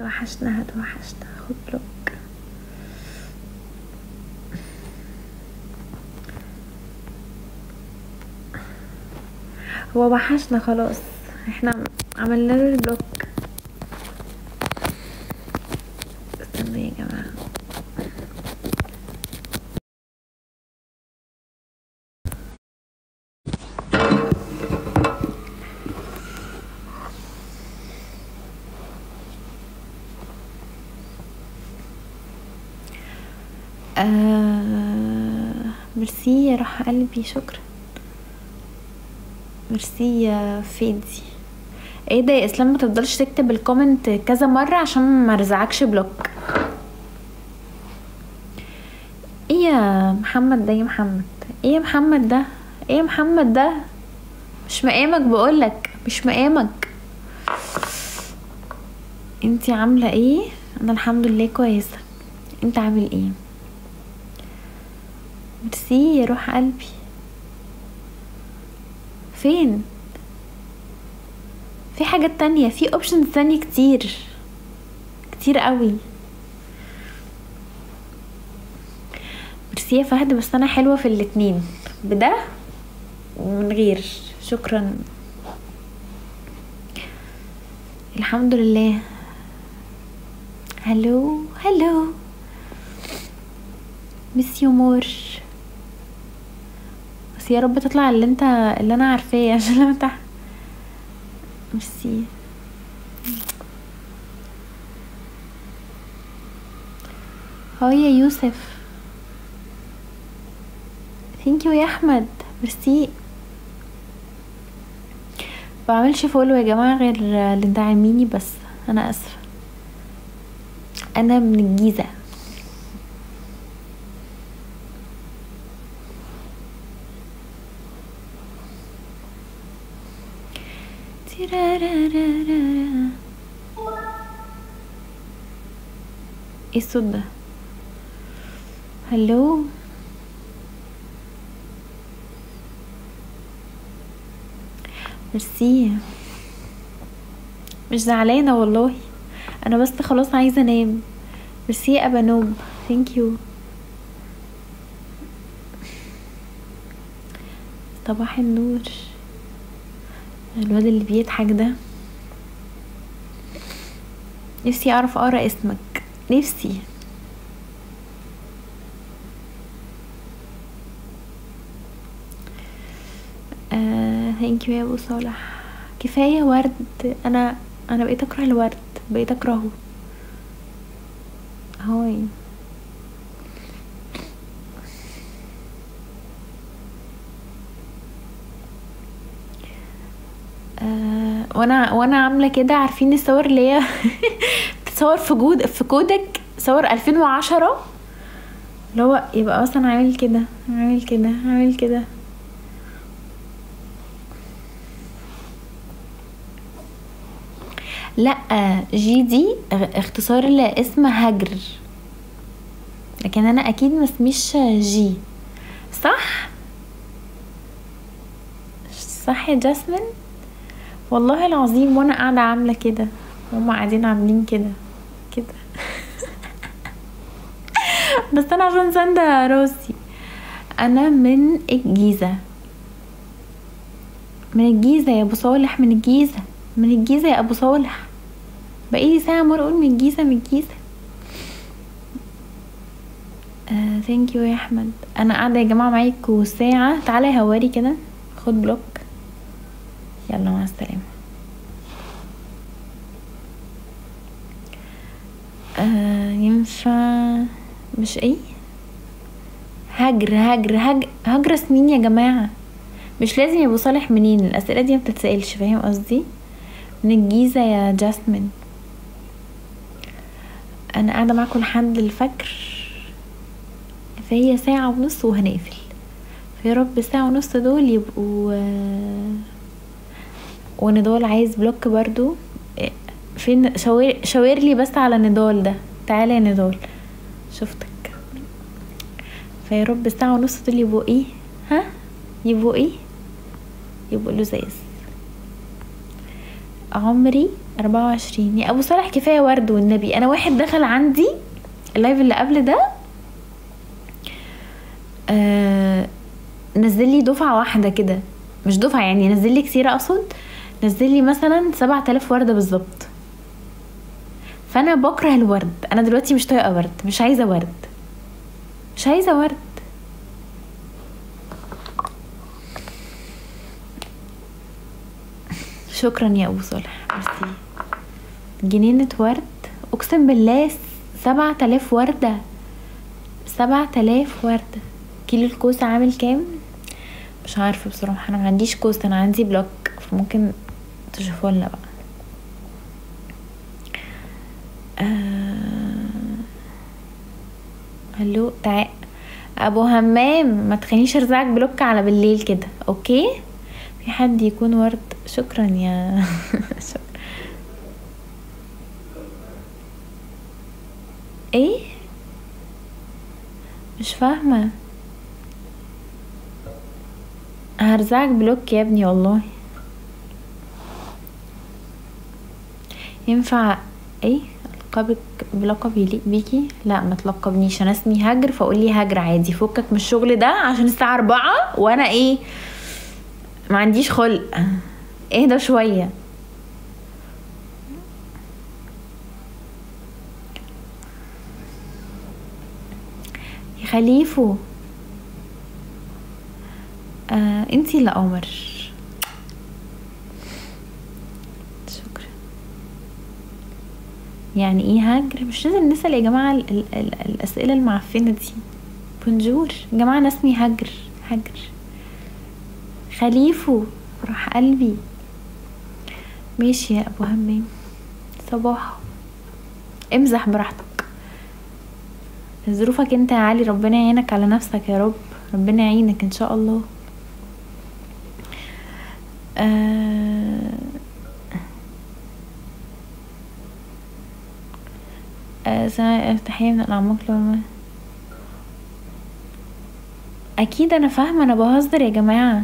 توحشنا هتوحشنا. خد بلوك هو وحشنا خلاص. إحنا عملنا له استنوا يا جماعة آه ميرسي يا روح قلبي شكرا. ميرسي يا فيدي إيه ده يا اسلام ما تفضلش تكتب ال comment كذا مرة عشان ما رزعكش block. إيه يا محمد ده يا محمد؟ إيه يا محمد ده؟ إيه يا محمد ده؟ مش مقامك بقولك مش مقامك. انتي عاملة إيه؟ أنا الحمد لله كويسة. انت عامل إيه؟ ميرسي يا روح قلبي. فين؟ في حاجات تانية في options تانية كتير. كتير قوي. ميرسي يا فهد بس أنا حلوة في الاتنين. بده ومن غير. شكرا. الحمد لله. hello hello miss you more يا رب تطلع اللي انت اللي أنا عارفاه عشان لما انت merci. hi يا يوسف. thank you يا أحمد. ميرسي. بعملش فولو يا جماعة غير اللي داعميني بس. أنا آسفة. أنا من الجيزة. إيه الصوت ده؟ هلو؟ ميرسي. مش زعلانة والله. أنا بس خلاص عايزة أنام. ميرسي أبا نوب. thank you صباح النور. الواد اللي بيضحك ده. نفسي أعرف اقرا اسمك. نفسي. آه thank you يا أبو صالح. كفاية ورد. أنا أنا بقيت أكره الورد بقيت أكرهه. hi آه وأنا وأنا عاملة كده عارفين الصور اللي هي بتتصور في جود في كوداك صور 2010 اللي هو يبقى مثلا عامل كده عامل كده عامل كده. لا جي دي اختصار لاسم هجر. لكن أنا أكيد ما اسميش جي. صح؟ صح يا جاسمين؟ والله العظيم وأنا قاعدة عاملة كده. هما قاعدين عاملين كده. كده. بس أنا عشان ساندة راسي. أنا من الجيزة. من الجيزة يا أبو صالح من الجيزة. من الجيزة يا أبو صالح. بقالي ساعة مرة أقول من الجيزة من الجيزة. thank you يا أحمد. أنا قاعدة يا جماعة معاكم ساعة. تعالى هواري كده. خد block يلا مع السلامه آه ينفع مش إيه هجر هجر هجر هجرس مين يا جماعة مش لازم ابو صالح منين. الأسئلة دي ما بتتسألش فاهم قصدي؟ من الجيزة يا جاسمين أنا قاعدة معاكم لحد الفجر. فهي ساعة ونص وهنقفل. فيا رب ساعة ونص دول يبقوا ونضال عايز block برضو فين شاور شاور لي بس على نضال ده. تعالى يا نضال. شفتك. فيا رب ساعة ونص دول يبقوا إيه؟ ها؟ يبقوا إيه؟ يبقوا لزاز. عمري أربعة وعشرين. يا أبو صالح كفاية ورد والنبي. أنا واحد دخل عندي ال live اللي قبل ده آه نزل لي دفعة واحدة كده. مش دفعة يعني نزل لي كتير أقصد. نزل لي مثلا سبعة آلاف وردة بالظبط. فأنا بكره الورد. أنا دلوقتي مش طايقة ورد. مش عايزة ورد. مش عايزة ورد. شكرا يا أبو صالح. ميرسي. جنينة ورد. أقسم بالله سبعة آلاف وردة. سبعة آلاف وردة. كيلو الكوسة عامل كام؟ مش عارفة بصراحة. أنا معنديش كوسة. أنا عندي block. فممكن تشوفوا لنا بقى آه... hello تعال أبو همام ما تخلينيش أرزعك block على بالليل كده okay؟ في حد يكون ورد؟ شكرا يا شكرا إيه؟ مش فاهمة. هرزعك بلوك يا ابني والله. ينفع إيه القابك بلقب يليق بيكي؟ لا ما تلقبنيش. أنا اسمي هجر فقولي هجر عادي. فكك من الشغل ده عشان الساعة أربعة وأنا إيه ما عنديش خلق. اهدى شوية. يا خليفو آه انتي اللي قمر شكرا يعني إيه هاجر مش لازم نسأل يا جماعة ال ال ال الأسئلة المعفنة دي. بونجور. يا جماعة أنا اسمي هجر هجر. خليفو. روح قلبي. ماشي يا أبو همام. صباح. امزح براحتك. ظروفك أنت يا علي. ربنا يعينك على نفسك يا رب. ربنا يعينك إن شاء الله. آه آه تحية من الأعماق لو أكيد أنا فاهمة أنا بهزر يا جماعة.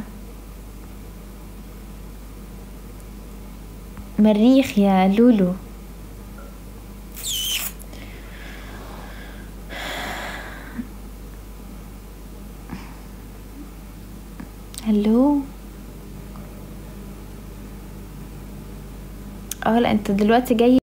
مريخ يا لولو. هلو؟ آه لا أنت دلوقتي جاي